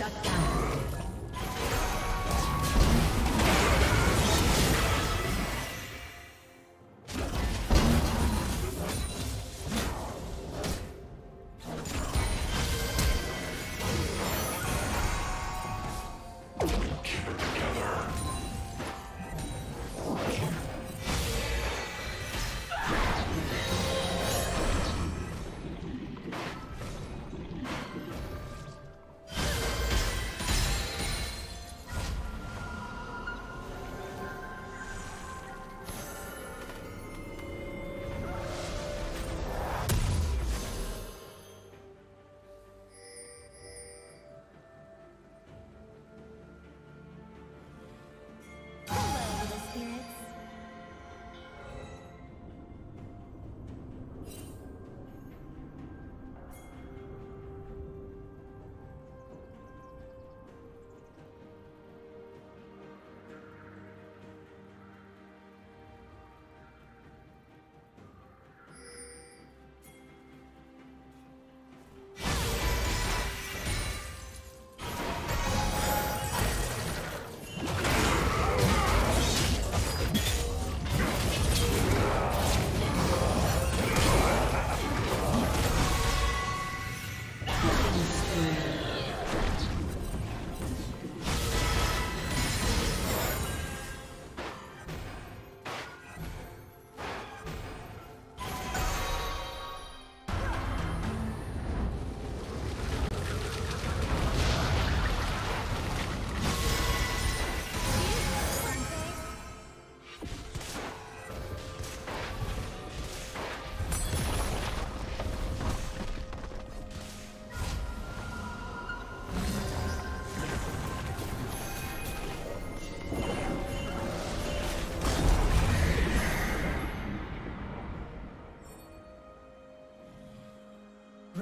Shut down.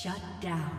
Shut down.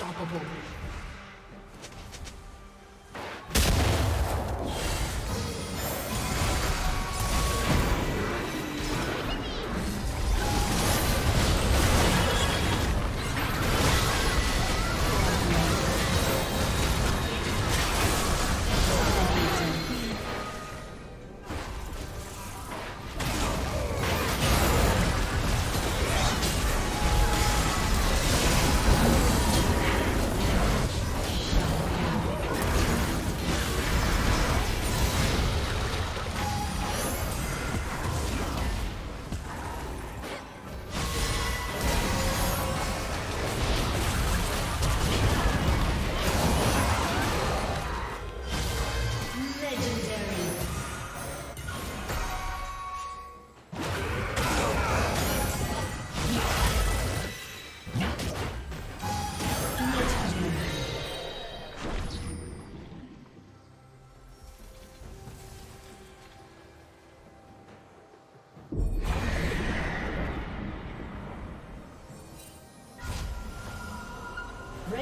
Unstoppable.